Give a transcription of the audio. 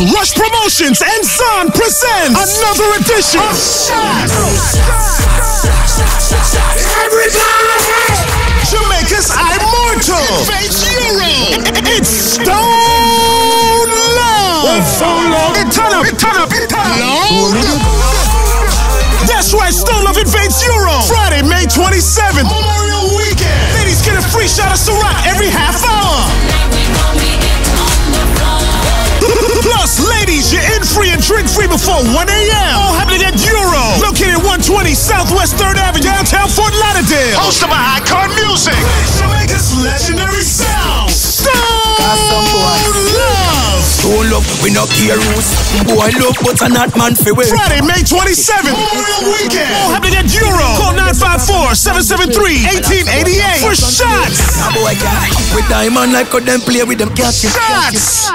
Rush Promotions and Zon presents another edition of Shots. Everybody! Jamaica's Immortal It's Stone Love. Stone Love. It turn up, it turn up, it turn up. That's right, Stone Love invades Euro. Friday, May 27th. Memorial Weekend. Ladies get a free shot of Ciroc every half hour. Drink free before 1 a.m. All happening at Euro. Located 120 Southwest 3rd Avenue, downtown Fort Lauderdale. Hosted by Icon Music. Jamaica's legendary sound. Stone Love. Stone love, we no care who's Boy love, but a not man fi we Friday, May 27th. Memorial Weekend. All happening at Euro. Call 954-773-1888 for shots. A boy can With diamond like how them play with them catch Shots.